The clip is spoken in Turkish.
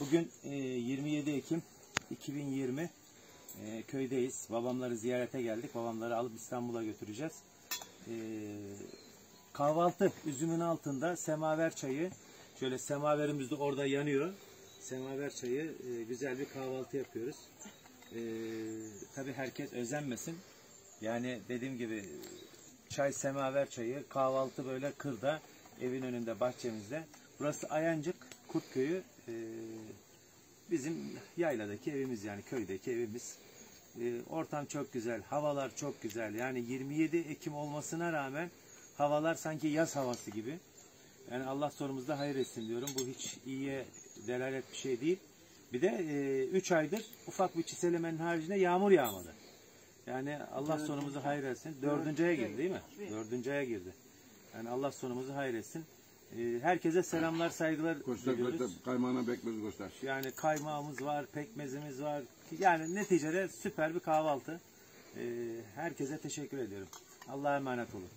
Bugün e, 27 Ekim 2020 e, köydeyiz. Babamları ziyarete geldik. Babamları alıp İstanbul'a götüreceğiz. E, kahvaltı üzümün altında semaver çayı. Şöyle semaverimiz de orada yanıyor. Semaver çayı e, güzel bir kahvaltı yapıyoruz. E, tabii herkes özenmesin. Yani dediğim gibi çay semaver çayı kahvaltı böyle kırda evin önünde bahçemizde. Burası Ayancık Kurtköy'ü e, bizim yayladaki evimiz yani köydeki evimiz. E, ortam çok güzel, havalar çok güzel. Yani 27 Ekim olmasına rağmen havalar sanki yaz havası gibi. Yani Allah sonumuzda hayır etsin diyorum. Bu hiç iyiye delalet bir şey değil. Bir de 3 aydır ufak bir çiselemenin haricinde yağmur yağmadı. Yani Allah sonumuzu hayır etsin. Dördüncü aya girdi değil mi? Dördüncü aya girdi. Yani Allah sonumuzu hayır etsin. Ee, Herkese selamlar, saygılar Göster diliyoruz. göster. Kaymağına bekmez göster. Yani kaymağımız var, pekmezimiz var. Yani neticede süper bir kahvaltı. Ee, Herkese teşekkür ediyorum. Allah'a emanet olun.